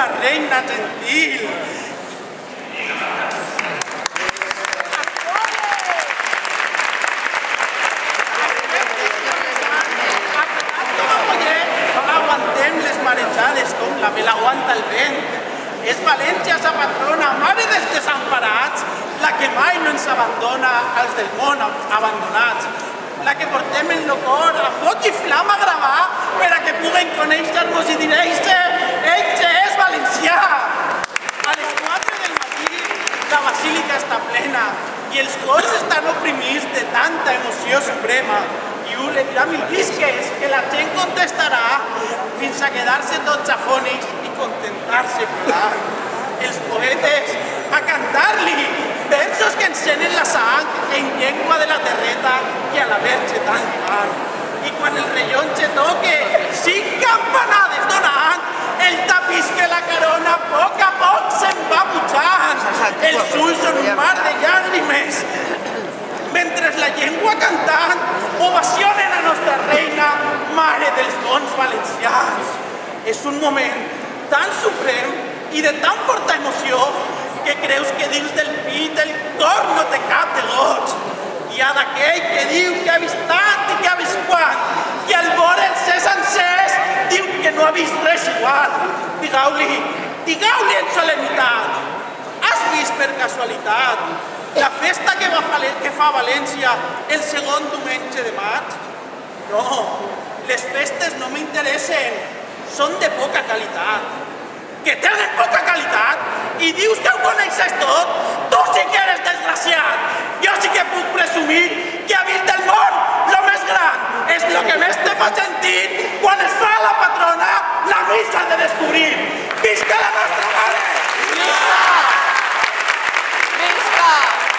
una reina gentil. Marejades com la vela aguanta el vent. És València sa patrona, mare dels desemparats, la que mai no ens abandona als del món abandonats, la que portem en el cor a foc i flama gravar per a que puguen conèixer-nos i dir la basílica està plena i els cors estan oprimits de tanta emoció suprema i un li dirà mil visques que la gent contestarà fins a quedar-se tots afònics i contentar-se plorant. Els poetes a cantar-li versos que encenen la sang en llengua de la terreta que a la verge tan van. I quan el rellotge toque cinc campanades la llengua cantant ovacionen a nostra reina, mare dels bons valencians. És un moment tan suprem i de tan forta emoció que creus que dins del pit el cor no té cap de goig. Hi ha d'aquell que diu que ha vist tant que ha vist quan, que al vore el cés encès diu que no ha vist res igual. Digueu-li, digueu-li en solemnitat. Has vist per casualitat la festa que fa València el segon diumenge de maig? No, les festes no m'interessen, són de poca qualitat. Que tenen poca qualitat i dius que ho coneixes tot? Tu sí que eres desgraciat. Jo sí que puc presumir que ha vist el món lo més gran. És lo que més te fa sentit quan es fa la patrona la missa de descobrir. Visca la nostra mare! Visca! Visca!